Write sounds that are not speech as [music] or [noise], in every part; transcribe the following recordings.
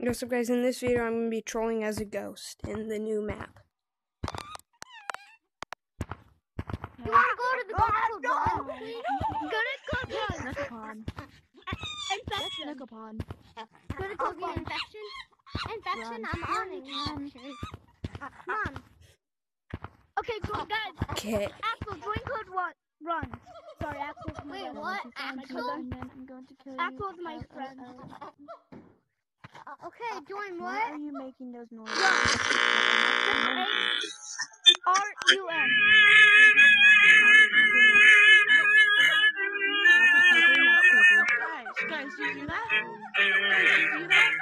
What's up guys, in this video I'm going to be trolling as a ghost in the new map. You want to go to the golf club? Go to the club. Snookapon. Infection. Snookapon. Go to club infection. Infection. Run. I'm on infection. Come on. Okay, go, guys. Okay. Axel, join code one. Run. Sorry, Axel. Wait, what? going to find you, Axel? I'm going to kill you. Axel's my Uh, uh, friend. uh, Okay, join Why what? are you making those noises? R U N. Guys, guys, you hear that? Guys, you hear that?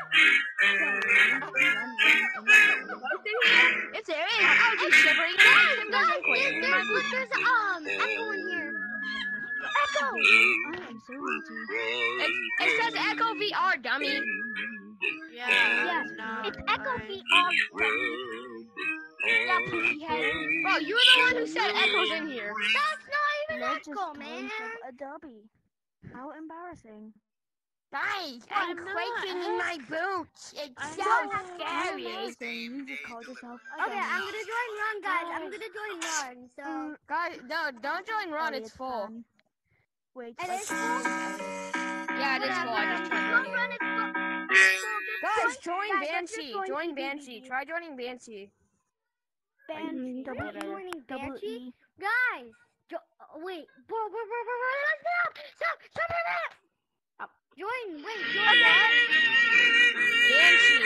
It's there. It is. I was just shivering. Guys, guys, there's, there's, there's um echo in here. Echo. I am so naughty. It, it says Echo VR, dummy. Yeah, Yeah. it's Echo VR. Yeah, poopy head. Bro, you were the one who said Echo's in here. That's not even Let's Echo, man. yourself a dubby. How embarrassing. Guys, I'm I'm not. quaking in my boots. It's I so know. How scary. embarrassing. You called yourself Okay. I'm gonna join run, guys. I'm gonna join run. So Mm, Guys, no, don't join Run. sorry, It's full. fun. Wait, It let's is see. full? Yeah, it is full. I just tried Don't run it. So Guys, just join guys, Banshee. join Join PvP. Banshee. Try joining Banshee. Banshee. Double joining Banshee. E. Guys, jo- uh, wait, bro, bro, bro, bro, bro, let's stop, stop, stop, stop, stop. Uh, join, wait, join. Banshee.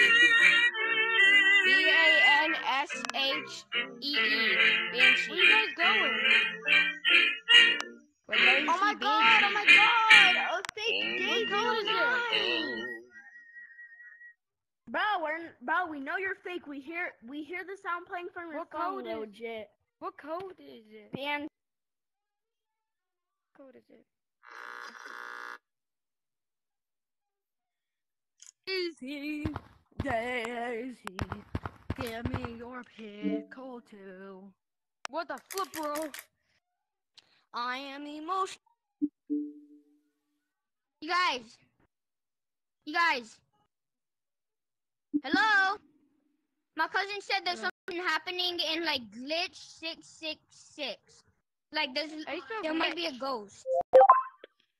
B A N S H E E. Banshee. Where you guys going? Where Oh my god, oh my god, Bro, we're bro. We know you're fake. We hear we hear the sound playing from your What phone. code is- legit. What code is it? Ban. What code is it? Daisy, Daisy, give me your pickle too. What the flip, bro? I am emotional. You guys. You guys. Hello? My cousin said there's something happening in like glitch 666. Like there's there might be a ghost.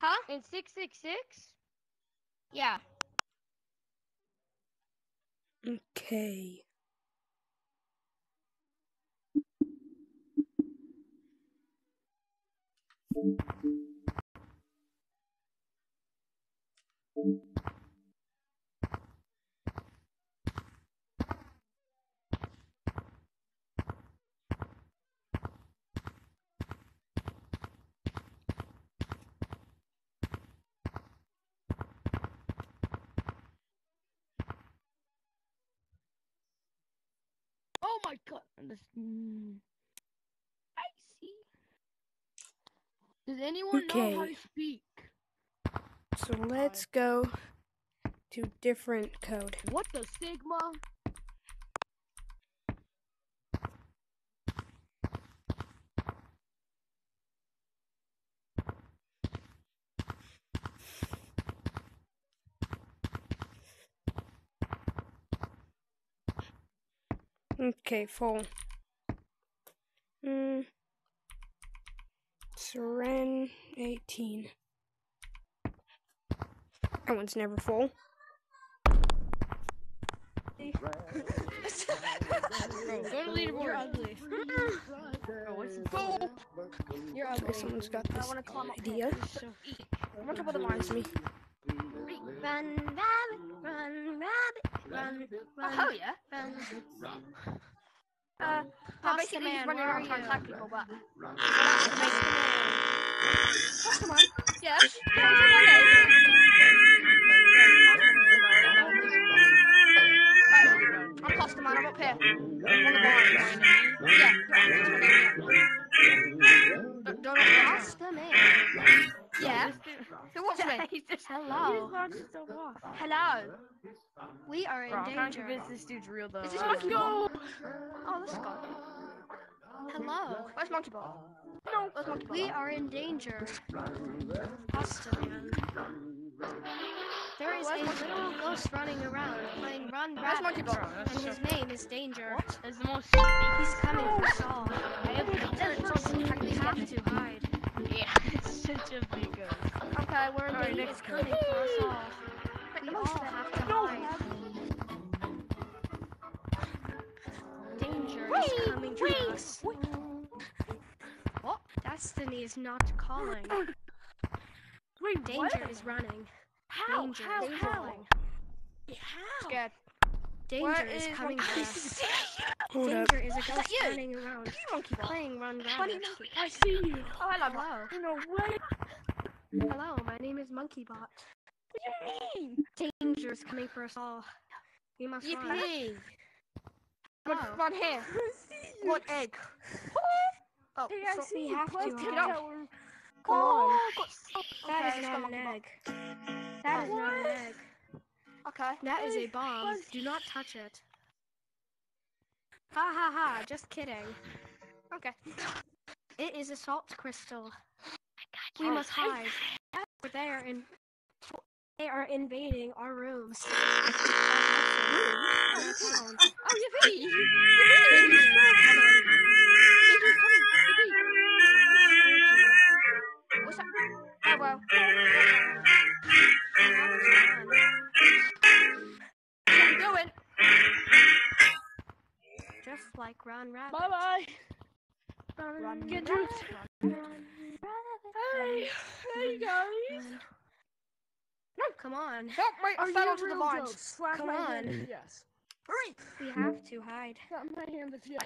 Huh? In 666? Yeah. Okay. Oh my god. This, mm, I see. Does anyone know how Okay. to speak? So let's go to different code. What the sigma? Okay, full. Hmm. Seren 18. That one's never full. Bro, go to leaderboard. You're ugly. Bro, what's the full? You're ugly. someone's got I this wanna climb up idea. I'm on top of the me. Run, rabbit, run, rabbit, run, Oh, run. hell yeah. run. Uh, no, basically just running around trying to attack people, but. Come on. Yes. I'm Costa Man, I'm up here. I'm on the barns. Yeah, that's my name, yeah. Don't, don't Costa Man. Yeah. So? [laughs] He's just Hello. He's about to stop off. Hello. We are in Bro, I'm trying to danger. convince this dude's real though. Is this Monkey Ball? Oh, this guy. Hello. Where's Monkey Ball? No, where's Monkey Ball? We are in danger. Pasta man. There is a little ghost running around playing Run Where's Monkey Ball? and his name is Danger. It's the most. He's coming for Saul. I have We have to hide. Yeah, [laughs] it's such a big ghost. Okay, we're in He the coming for us all. We all have to hide. Danger is coming to us. Oh, Destiny is not calling. Wait, Danger is running. How? Danger How? is How? calling. scared. Danger Where is is coming for [laughs] us. Danger is a ghost you? running around You monkey ball. playing Run Funny Rabbit. I see you. Oh, hello. Hello. No way. Hello, my name is MonkeyBot. What do you mean? Danger is coming for us all. We must run. Yippee. Run, run here. What egg? Oh, Hey, so- we have to the. Come on. Oh, oh, That okay, is not an egg. That is not an egg. Okay. That is a bomb. Do not touch it. Ha ha ha, just kidding. Okay. It is a salt crystal. We oh, must hide. They are in they are invading our rooms. Oh, [laughs] yippee! Danger, come in. Danger's coming. Yippee! What's that? Oh, well. What you doing? Just like Run Rabbit. Bye bye. Run, Get run, roots. Hey, hey guys. Come on. Help me! I Are fell onto the real vines. ghost? Slap Come my on. yes. Hurry! We have to hide. Slap my hand if yes.